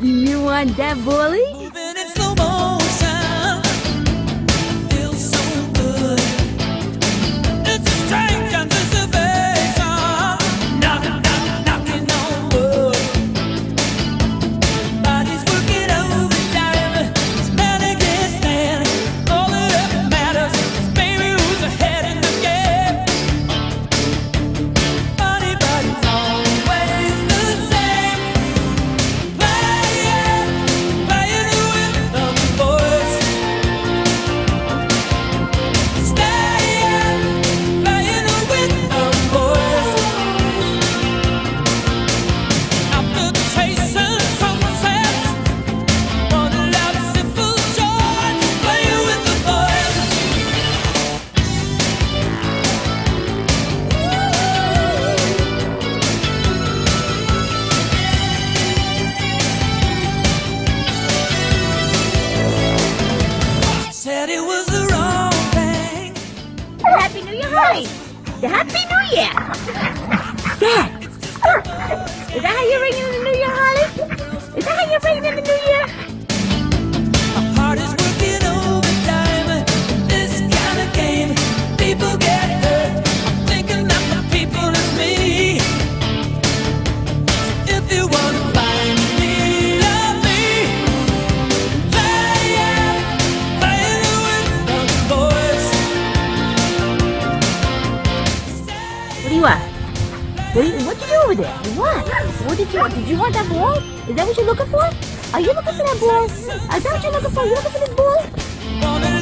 Do you want that bully? Happy New Year! Dad! Is that how you're ringing in the New Year, Harley? Is that how you're ringing in the New Year? What do you want? What, you, what you do over there? What? What did you want? Did you want that ball? Is that what you're looking for? Are you looking for that ball? Is that what you're looking for? You looking for this ball?